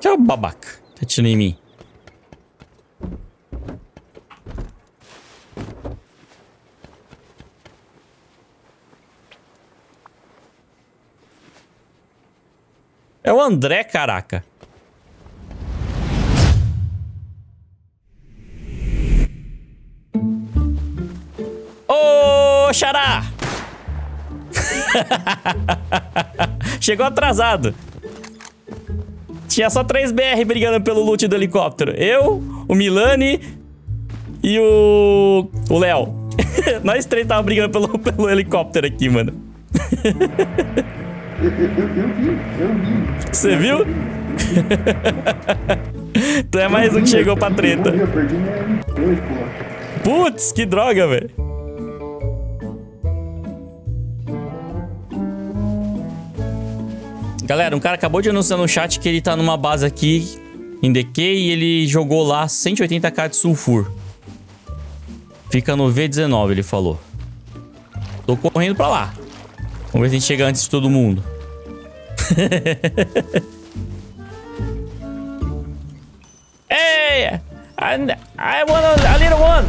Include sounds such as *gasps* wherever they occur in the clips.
Que babaca? Tá atirando em mim. É o André, caraca. Ô, Xará! *laughs* Chegou atrasado. Tinha só três BR brigando pelo loot do helicóptero. Eu, o Milani e o. o Léo. *laughs* Nós três tava brigando pelo, *laughs* pelo helicóptero aqui, mano. Eu, eu, eu, eu vi, eu vi. Você viu? tu é mais um que chegou pra treta. Eu perdi minha M2, pô. Putz, que droga, velho. Galera, um cara acabou de anunciar no chat que ele tá numa base aqui em DQ e ele jogou lá 180k de sulfur. Fica no V19, ele falou. Tô correndo pra lá. Vamos ver se a gente chega antes de todo mundo. *laughs* hey! I, I want a, a little one!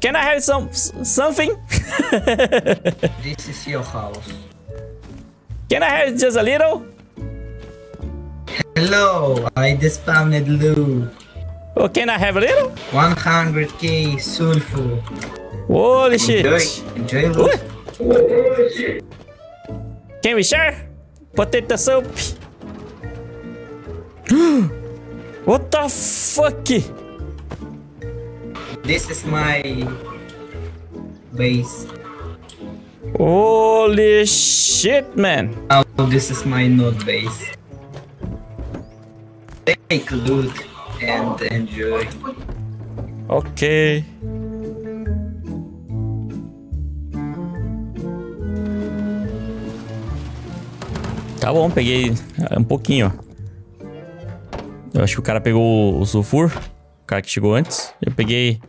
Can I have some something? This is your house. Can I have just a little? Hello, I just spammed loot. Oh, can I have a little? 100k sulfur. Holy shit! enjoy loot. Can we share? Potato soup. *gasps* what the fuck? This is my base. Holy shit, man! Oh, this is my node base. Take loot and enjoy. Ok. Tá bom, peguei é, um pouquinho. Eu acho que o cara pegou o sulfur, o cara que chegou antes. Eu peguei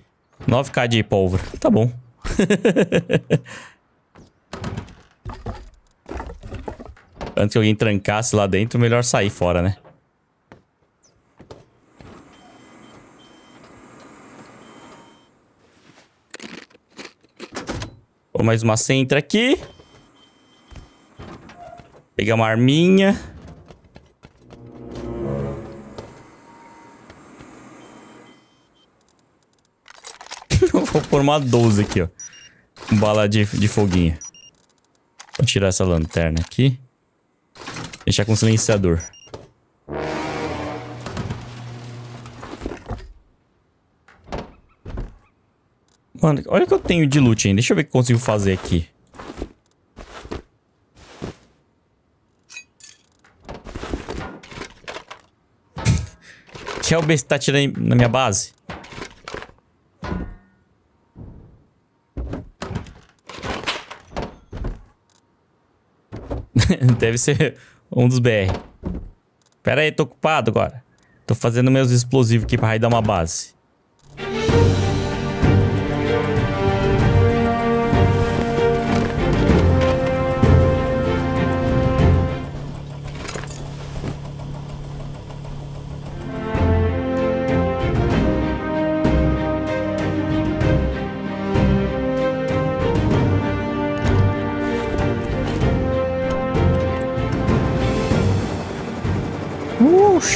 9k de pólvora. Tá bom. *laughs* Antes que alguém trancasse lá dentro, melhor sair fora, né? Vou mais uma centra aqui. Pegar uma arminha. *laughs* Vou pôr uma 12 aqui, ó. Com bala de, de foguinho. Vou tirar essa lanterna aqui. Deixar com silenciador. Mano, olha o que eu tenho de loot ainda. Deixa eu ver o que consigo fazer aqui. Que é o besta tá tirando na minha base? *laughs* Deve ser um dos BR. Pera aí, tô ocupado agora. Tô fazendo meus explosivos aqui pra raidar uma base.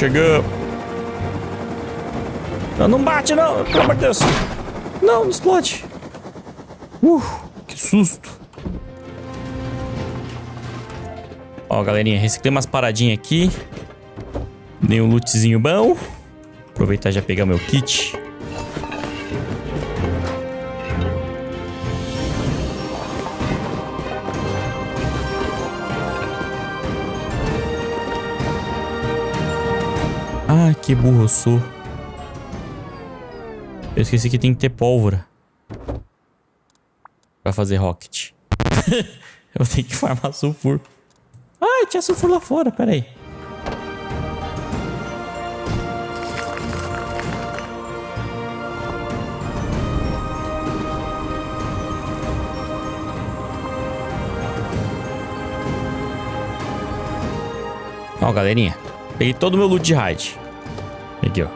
Chegamos. Não, não bate não, pelo amor de Deus. Não, não explode. Uh, que susto. Ó, galerinha, reciclei umas paradinhas aqui. Dei um lootzinho bom. Aproveitar já pegar meu kit. que burro eu sou. Eu esqueci que tem que ter pólvora. Pra fazer rocket. *laughs* eu tenho que farmar sulfur. Ah, tinha sulfur lá fora, pera aí. Ó, galerinha. Peguei todo o meu loot de raid. Aqui, ó.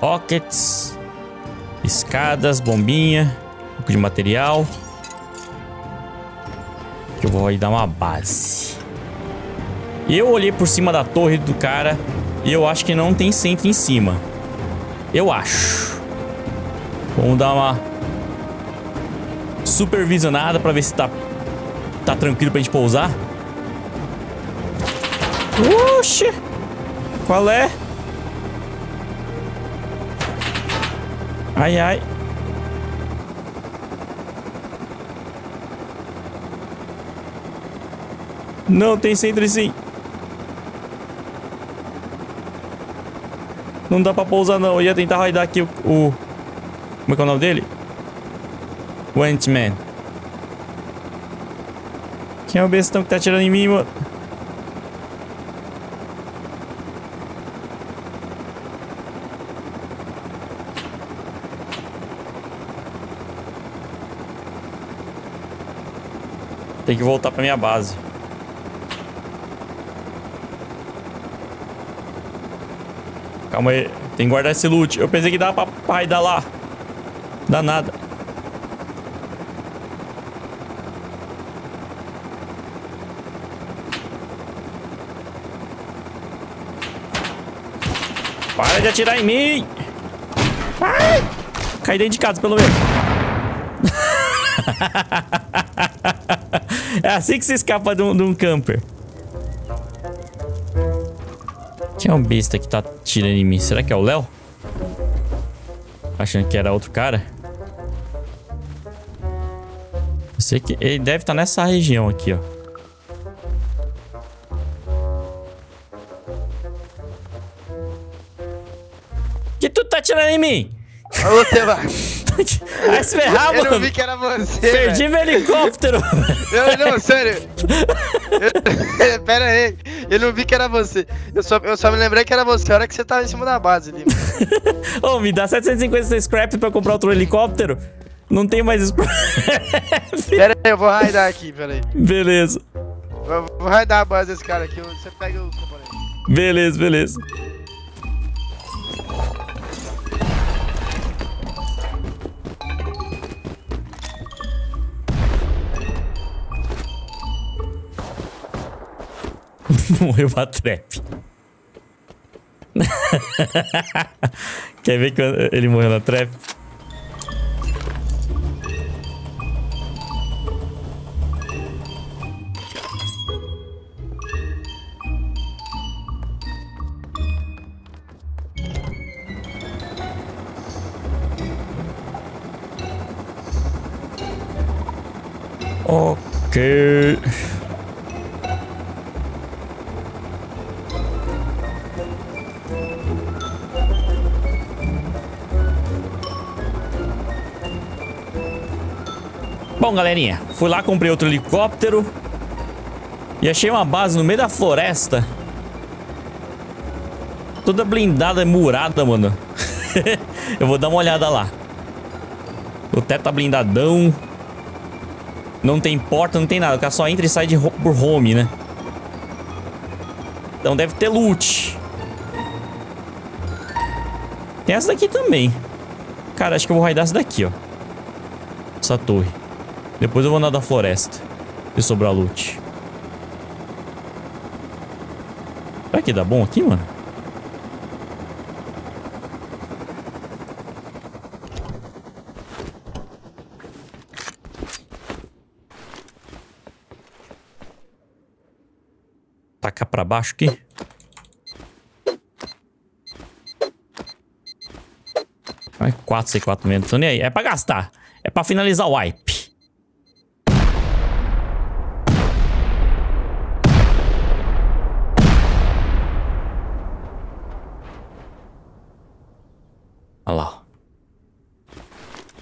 Rockets. Escadas, bombinha. Um pouco de material. Que eu vou aí dar uma base. Eu olhei por cima da torre do cara e eu acho que não tem centro em cima. Eu acho. Vamos dar uma supervisionada pra ver se tá, tá tranquilo pra gente pousar. Oxi! Qual é? Ai, ai. Não, tem centro sim. Não dá pra pousar não. Eu ia tentar raidar aqui o... o... Como é que é o nome dele? O Ant-Man. Quem é o bestão que tá atirando em mim, mano? Tem que voltar pra minha base. Calma aí. Tem que guardar esse loot. Eu pensei que dava pra raidar lá. Dá nada. Para de atirar em mim! Ai! Cai dentro de casa, pelo menos. *laughs* é assim que se escapa de um, de um camper. Tinha um besta que tá tirando em mim. Será que é o Léo? Achando que era outro cara? Eu sei que ele deve estar nessa região aqui, ó. Que tu tá tirando em mim? Ô, Teba, *laughs* Vai se ferrar, eu não mano. vi que era você, Perdi velho. meu helicóptero. *laughs* Eu, não, sério. Eu- *laughs* Pera aí. Eu não vi que era você. Eu só, eu só me lembrei que era você. A hora que você tava em cima da base ali. *laughs* Ô, me dá 750 scrap pra comprar outro helicóptero. Não tem mais scrap. *laughs* Pera aí, eu vou raidar aqui, pera aí. beleza. Vou, vou raidar a base desse cara aqui. Você pega o componente. Beleza, beleza. *laughs* Morreu pra trap. *laughs* Quer ver que ele morreu na trap? Bom, galerinha, fui lá, comprei outro helicóptero e achei uma base no meio da floresta. Toda blindada, murada, mano. *laughs* Eu vou dar uma olhada lá. O teto tá blindadão. Não tem porta, não tem nada. O cara só entra e sai de por home, né? Então deve ter loot. Tem essa daqui também. Cara, acho que eu vou raidar essa daqui, ó. Essa torre. Depois eu vou na da floresta. Se sobrar loot. Será que dá bom aqui, mano? Tacar pra baixo aqui. Vai 4 C4 mesmo, tô nem aí. É pra gastar. É pra finalizar o wipe. Olha lá.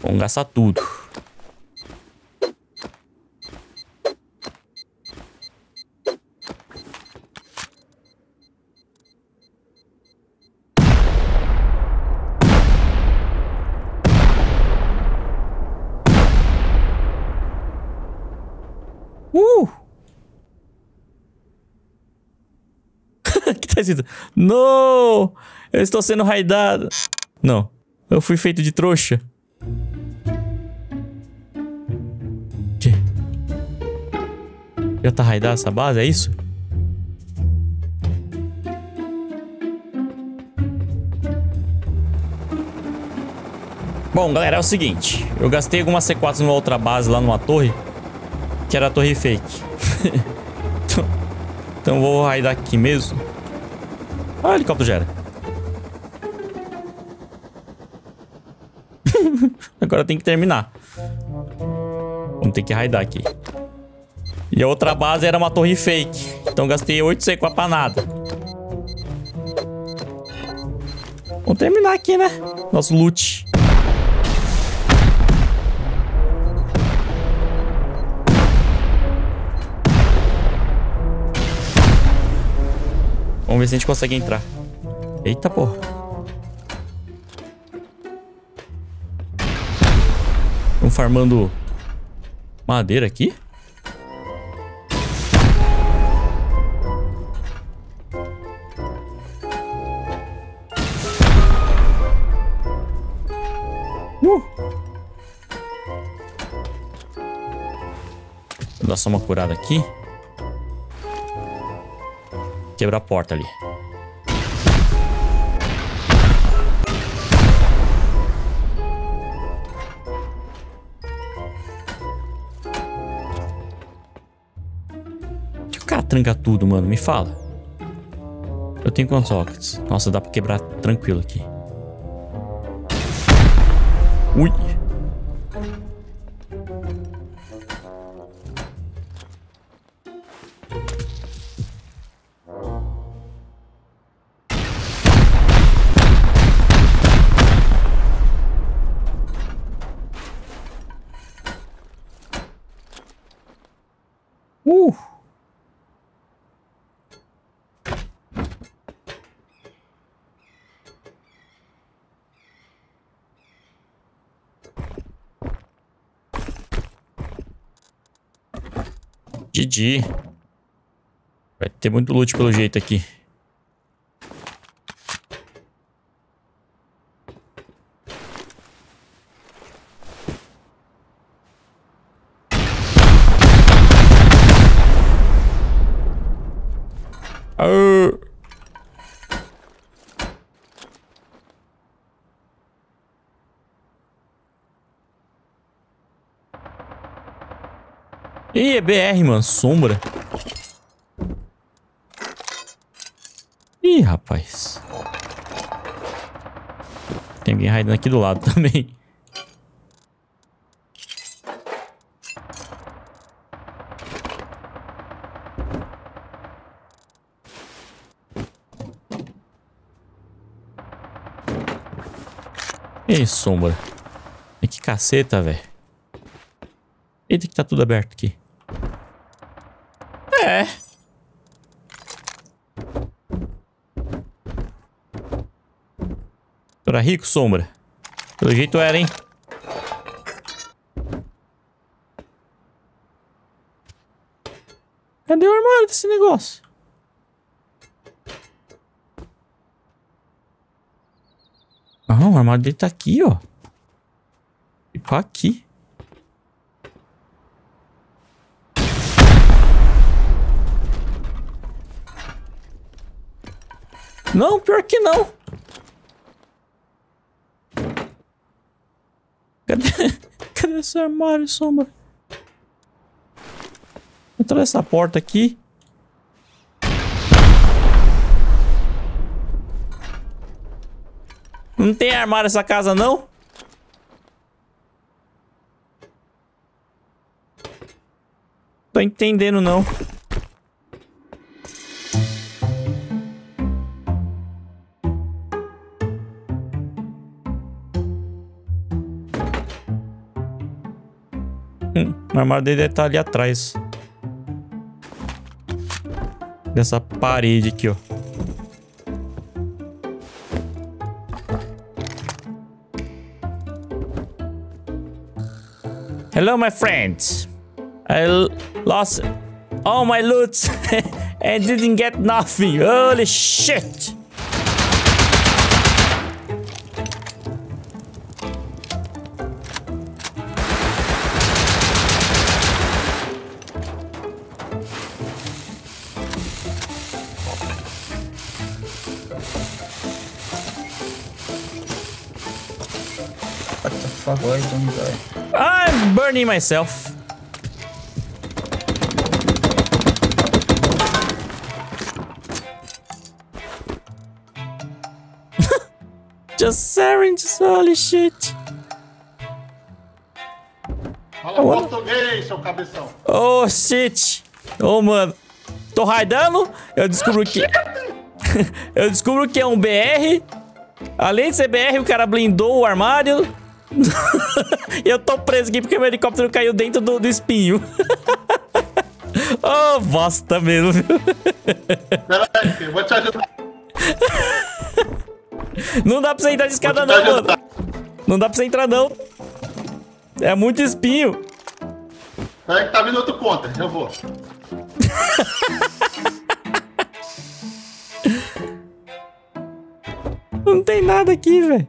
ó. Vamos gastar tudo. Uh! *laughs* tá escrito? No! Eu estou sendo raidado. Não. Eu fui feito de trouxa. Já tá raidada essa base, é isso? Bom, galera, é o seguinte. Eu gastei algumas C4 numa outra base lá numa torre. Que era a torre fake. *laughs* então, então vou raidar aqui mesmo. Ah, o helicóptero gera. *laughs* Agora tem que terminar. Vamos ter que raidar aqui. E a outra base era uma torre fake. Então gastei 8 C4 pra nada. Vamos terminar aqui, né? Nosso loot. Vamos ver se a gente consegue entrar. Eita, porra. Estão farmando madeira aqui? Dar só uma curada aqui. Quebra a porta ali. Por que o cara tranca tudo, mano? Me fala. Eu tenho quantos sockets? Nossa, dá pra quebrar tranquilo aqui. Ui. GG. Vai ter muito loot pelo jeito aqui. Ah. Ih, é BR, mano. Sombra. Ih, rapaz. Tem alguém raidando aqui do lado *laughs* também. Ei, sombra. Que caceta, velho. Eita, que tá tudo aberto aqui. É. Era rico, sombra? Pelo jeito era, hein? Cadê o armário desse negócio? Ah, o armário dele tá aqui, ó. Ficou aqui. Não, pior que não. Cadê, esse armário, sombra? Entra nessa porta aqui. Não tem armário nessa casa, não? Tô entendendo, não. Hum, o armário dele deve estar ali atrás. Dessa parede aqui, ó. Hello, my friends. I lost all my loot *laughs* and didn't get nothing. Holy shit! What the fuck? Why don't die? I'm burning myself. *laughs* Just syringes, holy shit. Fala português, seu cabeção. Oh shit. Oh, mano. Tô raidando, eu descubro que... *laughs* eu descubro que é um BR. Além de ser BR, o cara blindou o armário. *laughs* Eu tô preso aqui porque meu helicóptero caiu dentro do, do espinho. *laughs* oh, bosta mesmo, viu? Pera aí, filho, vou te ajudar. Não dá pra você entrar de escada não, mano. Não dá pra você entrar não. É muito espinho. Pera aí que tá vindo outro conta, eu vou. *laughs* Não tem nada aqui, velho.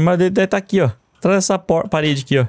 Armário dele deve tá aqui, ó. Atrás dessa parede aqui, ó.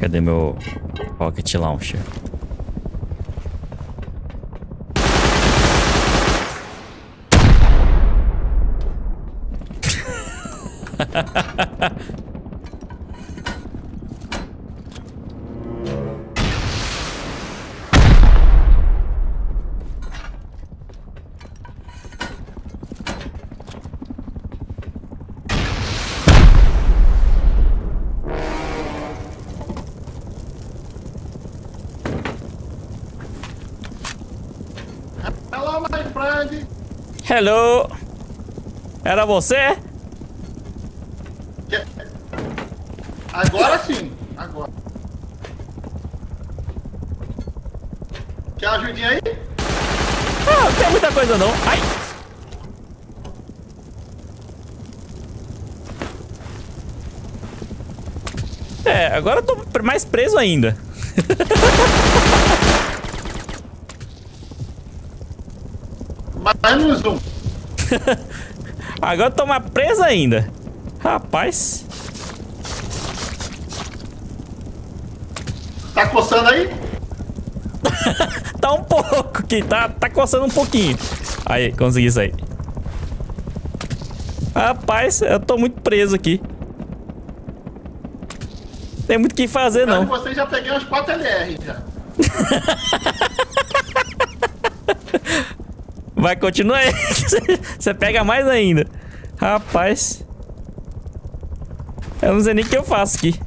Cadê meu Pocket Launcher? Friend. Hello! Era você? Que- Agora sim, agora. Quer uma ajudinha aí? Ah, não tem muita coisa não. Ai! É, agora eu tô mais preso ainda. Menos um. *laughs* Agora eu tô mais preso ainda. Rapaz. Tá coçando aí? *laughs* Tá um pouco aqui, tá, tá coçando um pouquinho. Aí, consegui sair. Rapaz, eu tô muito preso aqui. Tem muito o que fazer, Não. não. Você já peguei uns 4 LR já. *laughs* Vai, continua aí. *laughs* Você pega mais ainda. Rapaz. Eu não sei nem o que eu faço aqui.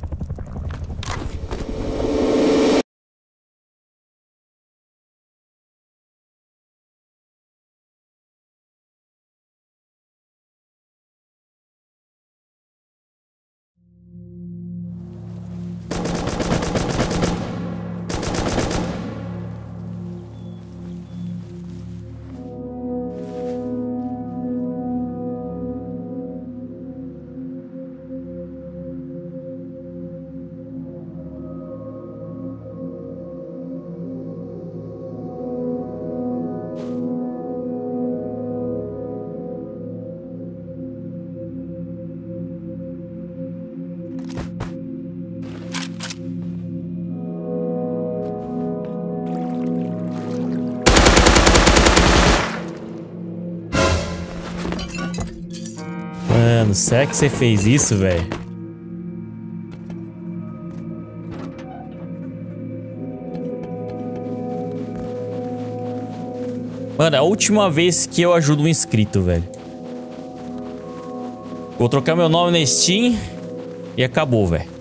Mano, será que você fez isso, velho? Mano, é a última vez que eu ajudo um inscrito, velho. Vou trocar meu nome na Steam E acabou, velho.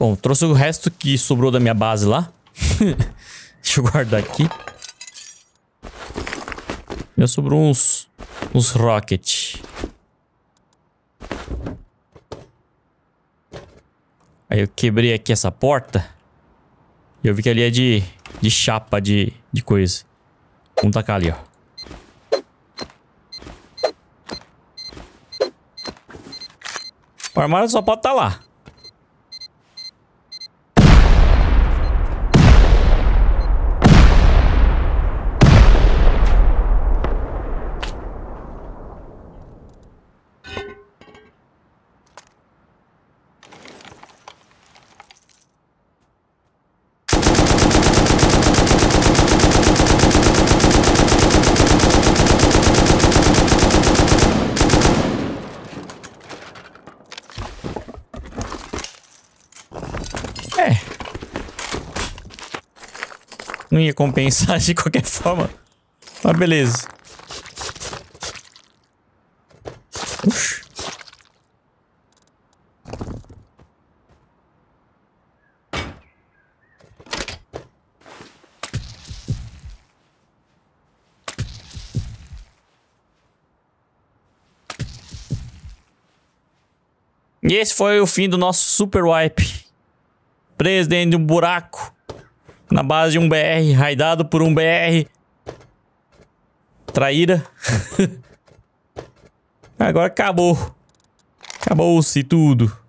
Bom, trouxe o resto que sobrou da minha base lá. *laughs* Deixa eu guardar aqui. Já sobrou uns... Uns rocket. Aí eu quebrei aqui essa porta. E eu vi que ali é de... De chapa de... De coisa. Vamos tacar ali, ó. O armário só pode estar tá lá. Não ia compensar de qualquer forma. Mas beleza. Ux. E esse foi o fim do nosso Super Wipe. Preso dentro de um buraco na base de um BR, raidado por um BR. Traíra. *laughs* Agora acabou. Acabou-se tudo.